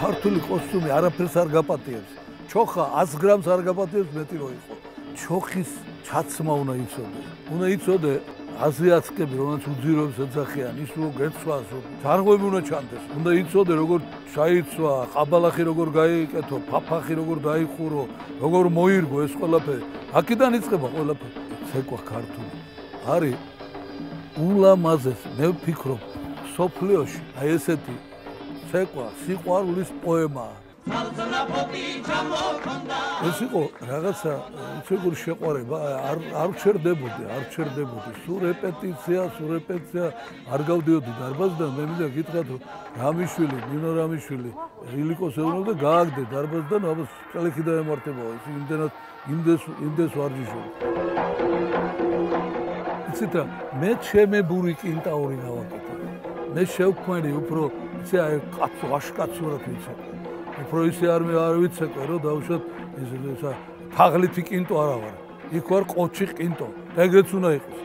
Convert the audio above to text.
ქართული კოსტუმი არაფერს არ გაპატიებს. ჩოხა 100 გრამს არ გაპატიებს მეტი რო იყო. ჩოხის ჩაცმა უნდა იცოდე. უნდა იცოდე აზიატკები რომელიც უძიროებს ეძახიან ის რო გეცვას ძარღვები უნდა ჩანდეს. უნდა იცოდე როგორ ჩაიცვა, ყაბალახი როგორ გაიეკეთო, ფაფახი როგორ დაიხურო, როგორ მოირგო ეს ყველაფერი. აქედან იწყება ყველაფერი. ცეკვა ქართული. არის ულამაზეს, მე ვფიქრობ, სოფლიოში აი ესეთი ცეკვა, სიყვარულის პოემაა. ეს იყო რაღაცა ცეგურ შეყვარება არ არ ჩერდებოდი არ ჩერდებოდი. სულ რეპეტიცია სულ რეპეტიცია არ გავდიოდი დარბაზიდან მე მინდა გითხრათ რომ რამიშვილი ნინო რამიშვილი ილიკოს ეუბნება გააგდე დარბაზიდან აბა წელიქი დაემართება ის იმდენად იმდეს იმდეს ვარჯიშობ იცით მე ჩემებური კინტაური გავაკეთე. მე შევქმნი უფრო ისე აი კაცო აშკაცურად ვიცი უფრო ისე არ მე არ ვიცეკე რომ დავუშვათ ეს ესა თაღლითი კინტო არა ვარ. იქ ვარ ყოჩი კინტო და ეგრეც უნდა იყოს